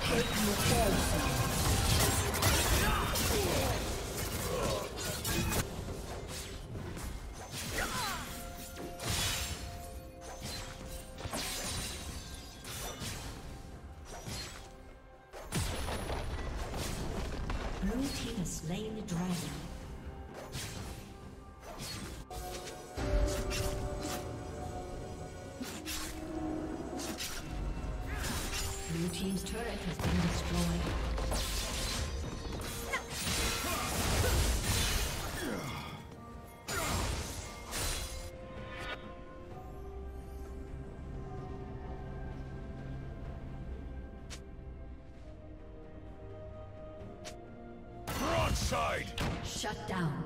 Plate will fall Broadside! Shut down.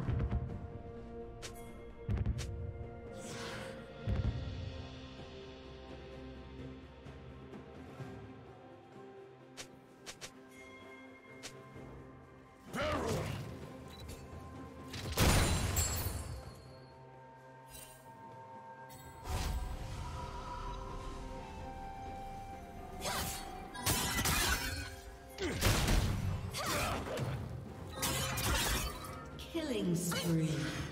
Killing spree.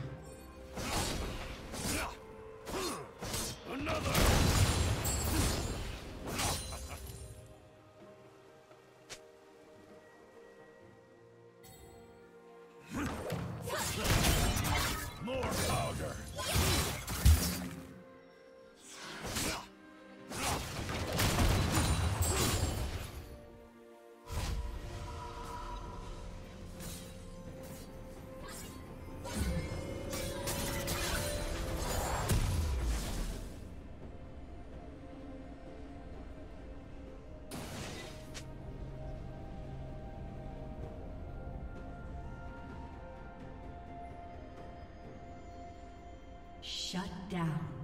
Shut down.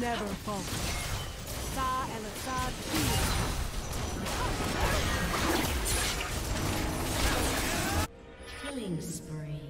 Never falter. Sa el Assad Killing spree.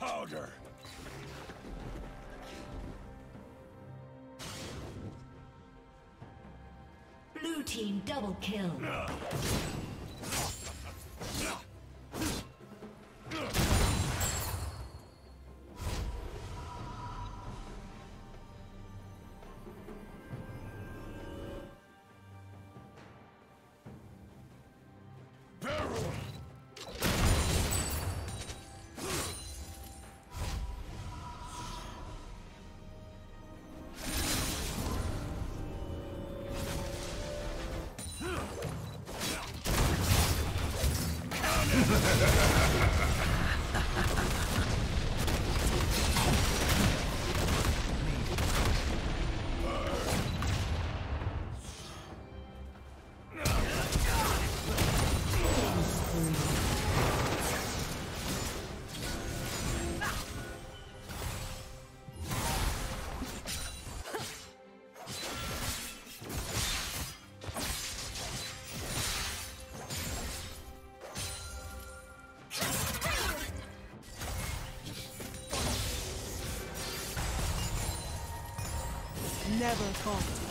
Powder! Blue team double kill. Barrel! Never fought.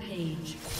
Rampage.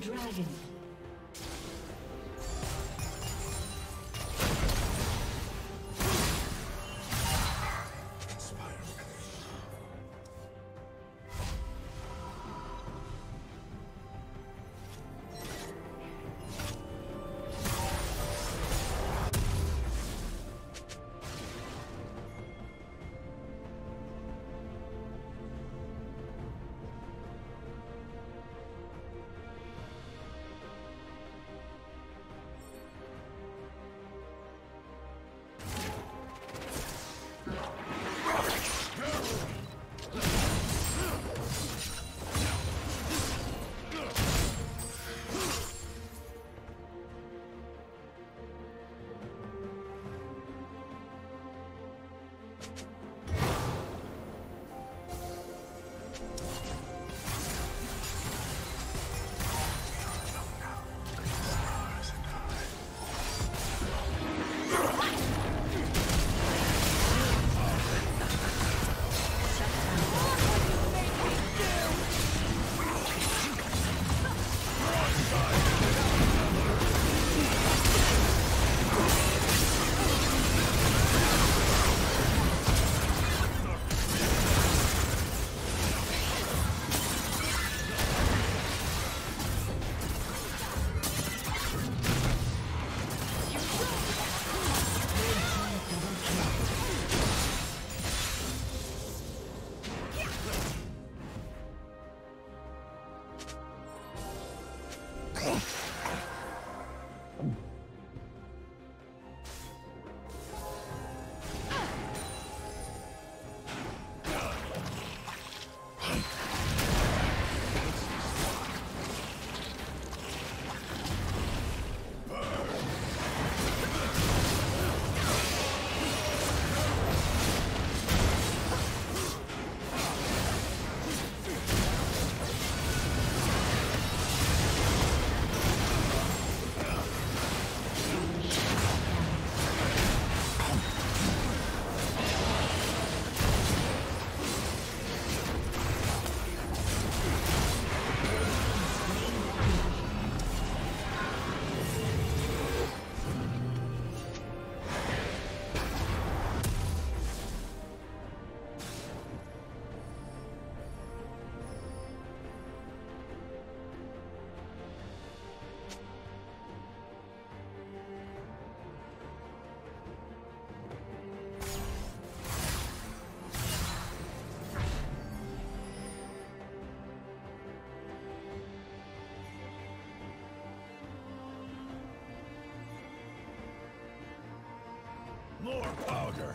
The dragon. More powder!